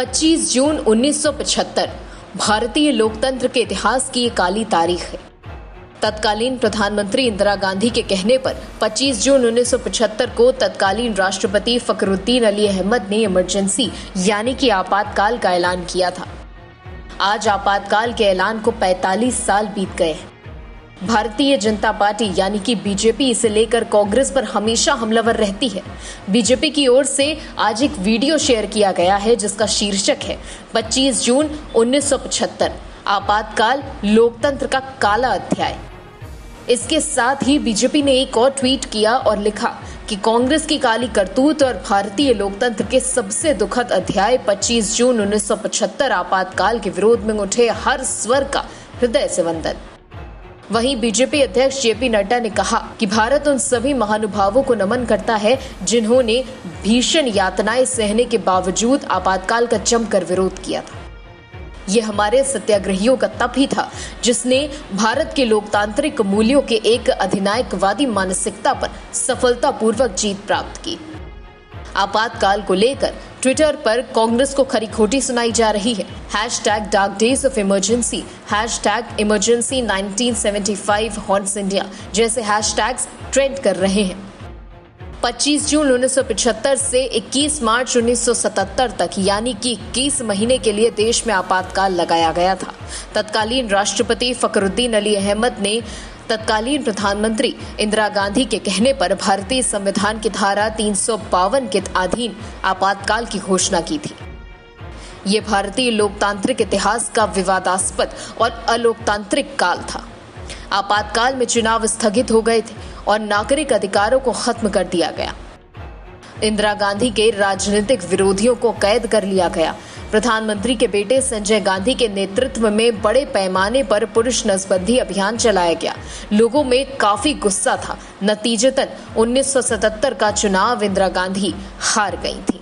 25 जून 1975 भारतीय लोकतंत्र के इतिहास की एक काली तारीख है। तत्कालीन प्रधानमंत्री इंदिरा गांधी के कहने पर 25 जून 1975 को तत्कालीन राष्ट्रपति फकरुद्दीन अली अहमद ने इमरजेंसी यानी कि आपातकाल का ऐलान किया था। आज आपातकाल के ऐलान को 45 साल बीत गए हैं। भारतीय जनता पार्टी यानी कि बीजेपी इसे लेकर कांग्रेस पर हमेशा हमलावर रहती है। बीजेपी की ओर से आज एक वीडियो शेयर किया गया है, जिसका शीर्षक है 25 जून 1975 आपातकाल लोकतंत्र का काला अध्याय। इसके साथ ही बीजेपी ने एक और ट्वीट किया और लिखा कि कांग्रेस की काली करतूत और भारतीय लोकतंत्र के सबसे दुखद अध्याय 25 जून 1975 आपातकाल के विरोध में उठे हर स्वर का हृदय से वंदन। वहीं बीजेपी अध्यक्ष जेपी नड्डा ने कहा कि भारत उन सभी महानुभावों को नमन करता है जिन्होंने भीषण यातनाएँ सहने के बावजूद आपातकाल का जमकर विरोध किया था। यह हमारे सत्याग्रहियों का तप ही था, जिसने भारत के लोकतांत्रिक मूल्यों के एक अधिनायकवादी मानसिकता पर सफलतापूर्वक जीत प्राप्त की। आपातकाल को लेकर ट्विटर पर कांग्रेस को खरी खोटी सुनाई जा रही है। Hashtag dark days of emergency hashtag emergency 1975 haunts India जैसे हैश टैग्स ट्रेंड कर रहे हैं। 25 जून 1975 से 21 मार्च 1977 तक, यानी कि 21 महीने के लिए देश में आपातकाल लगाया गया था। तत्कालीन राष्ट्रपति फकरुद्दीन अली अहमद ने तत्कालीन प्रधानमंत्री इंदिरा गांधी के कहने पर भारतीय संविधान की धारा तीन के अधीन आपातकाल की घोषणा की थी। ये भारतीय लोकतांत्रिक इतिहास का विवादास्पद और अलोकतांत्रिक काल था। आपातकाल में चुनाव स्थगित हो गए थे और नागरिक अधिकारों को खत्म कर दिया गया। इंदिरा गांधी के राजनीतिक विरोधियों को कैद कर लिया गया प्रधानमंत्री के बेटे संजय गांधी के नेतृत्व में बड़े पैमाने पर पुरुष नसबंदी अभियान चलाया गया। लोगों में काफ़ी गुस्सा था। नतीजतन 1977 का चुनाव इंदिरा गांधी हार गई थी।